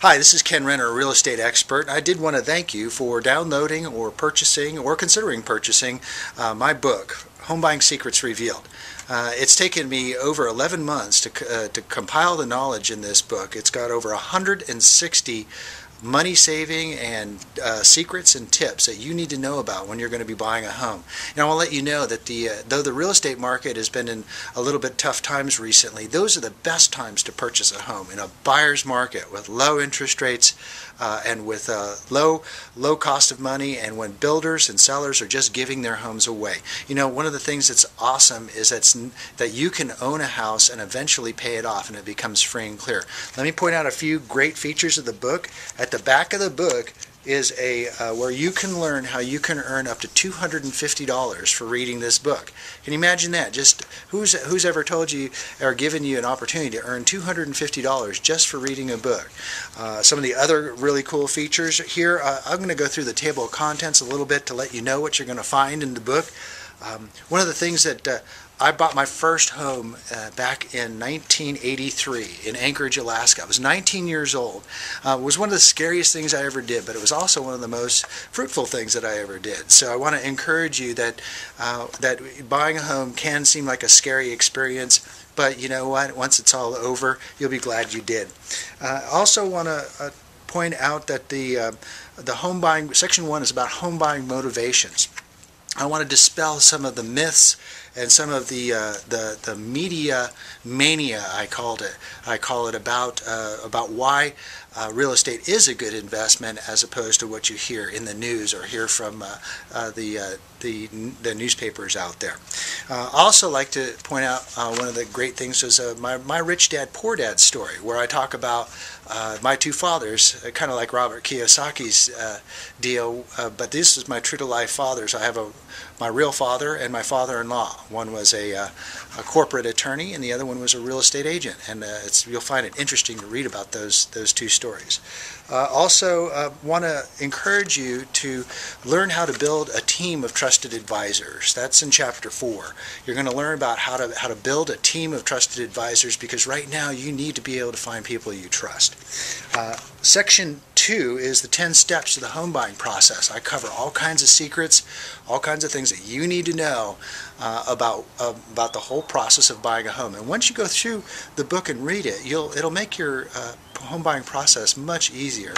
Hi, this is Kenn Renner, a real estate expert. I did want to thank you for downloading or purchasing or considering purchasing uh, my book, Home Buying Secrets Revealed. Uh, it's taken me over 11 months to, uh, to compile the knowledge in this book. It's got over 160 money saving and uh, secrets and tips that you need to know about when you're going to be buying a home. And I want to let you know that the uh, though the real estate market has been in a little bit tough times recently, those are the best times to purchase a home in a buyer's market with low interest rates uh, and with a low low cost of money and when builders and sellers are just giving their homes away. You know, one of the things that's awesome is that's that you can own a house and eventually pay it off and it becomes free and clear. Let me point out a few great features of the book. At the back of the book is a uh, where you can learn how you can earn up to $250 for reading this book. Can you imagine that? Just who's who's ever told you or given you an opportunity to earn $250 just for reading a book? Uh, some of the other really cool features here. Uh, I'm going to go through the table of contents a little bit to let you know what you're going to find in the book. Um, one of the things that uh, I bought my first home uh, back in 1983 in Anchorage, Alaska. I was 19 years old. Uh, it was one of the scariest things I ever did, but it was also one of the most fruitful things that I ever did. So I want to encourage you that uh, that buying a home can seem like a scary experience, but you know what? Once it's all over, you'll be glad you did. Uh, I also want to uh, point out that the uh, the home buying section one is about home buying motivations. I want to dispel some of the myths and some of the uh, the the media mania I called it. I call it about uh, about why uh, real estate is a good investment as opposed to what you hear in the news or hear from uh, uh, the uh, the the newspapers out there. I also like to point out one of the great things is my my rich dad poor dad story where I talk about my two fathers, kind of like Robert Kiyosaki's deal, but this is my true to life fathers. I have a my real father and my father-in-law. One was a, uh, a, corporate attorney, and the other one was a real estate agent. And uh, you'll find it interesting to read about those those two stories. Uh, also, uh, want to encourage you to learn how to build a team of trusted advisors. That's in chapter four. You're going to learn about how to how to build a team of trusted advisors because right now you need to be able to find people you trust. Uh, section two is the 10 steps to the home buying process. I cover all kinds of secrets, all kinds of things that you need to know uh, about uh, about the whole process of buying a home. And once you go through the book and read it, you'll it'll make your uh, home buying process much easier.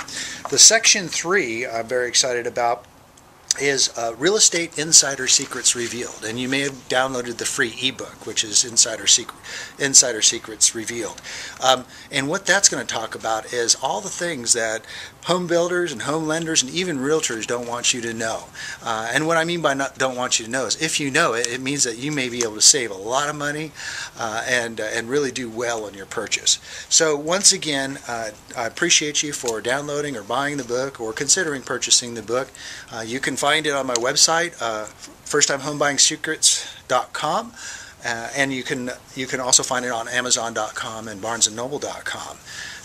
The section three I'm very excited about is uh, Real Estate Insider Secrets Revealed. And you may have downloaded the free ebook, which is Insider, Secret, Insider Secrets Revealed. Um, and what that's going to talk about is all the things that home builders and home lenders and even realtors don't want you to know. Uh, and what I mean by not don't want you to know is if you know it, it means that you may be able to save a lot of money uh, and, uh, and really do well on your purchase. So once again, uh, I appreciate you for downloading or buying the book or considering purchasing the book. Uh, you can find it on my website, uh, firsttimehomebuying.secrets.com. Uh, and you can you can also find it on Amazon.com and BarnesandNoble.com.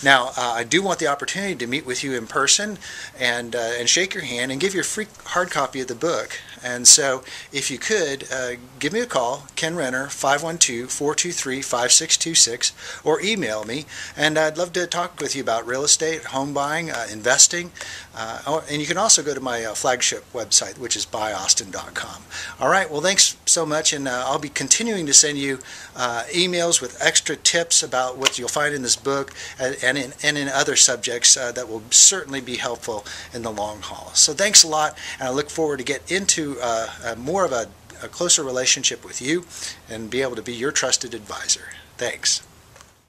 Now, uh, I do want the opportunity to meet with you in person and uh, and shake your hand and give you a free hard copy of the book. And so, if you could, uh, give me a call, Kenn Renner, 512-423-5626, or email me, and I'd love to talk with you about real estate, home buying, uh, investing, uh, and you can also go to my flagship website, which is buyaustin.com. All right, well, thanks so much, and I'll be continuing to send you emails with extra tips about what you'll find in this book and, and and in, and in other subjects uh, that will certainly be helpful in the long haul. So thanks a lot, and I look forward to get into uh, more of a, a closer relationship with you and be able to be your trusted advisor. Thanks.